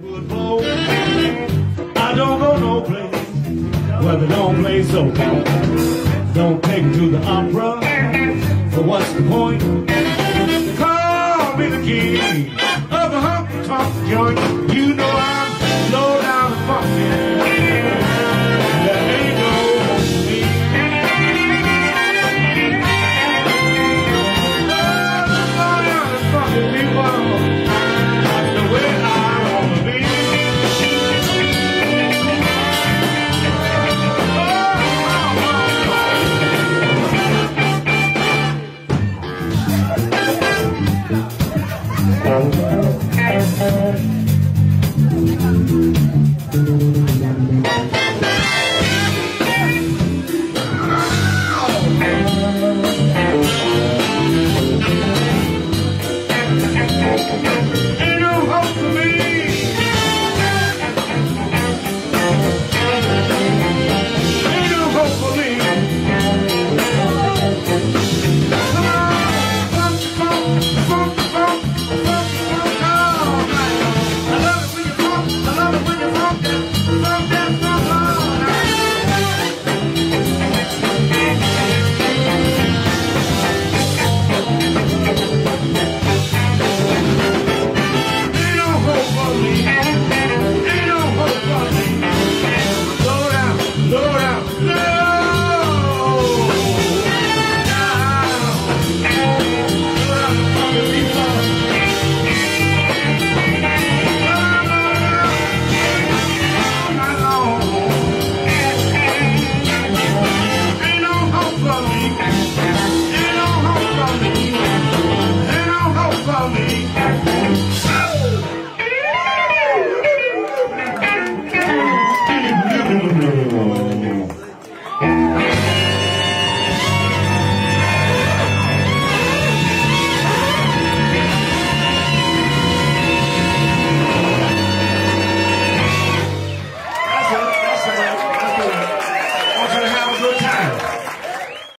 I don't go no place where they don't play so Don't take me to the opera, for what's the point? Call me the king of the honky-tonk joint.